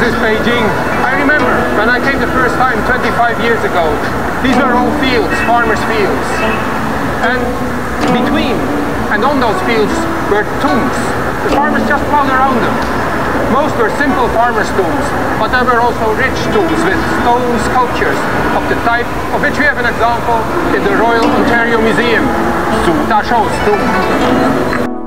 This is Beijing. I remember when I came the first time 25 years ago, these were all fields, farmers' fields. And between and on those fields were tombs. The farmers just plowed around them. Most were simple farmers' tombs, but there were also rich tombs with stone sculptures of the type of which we have an example in the Royal Ontario Museum, Zu Dashou's tomb.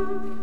Música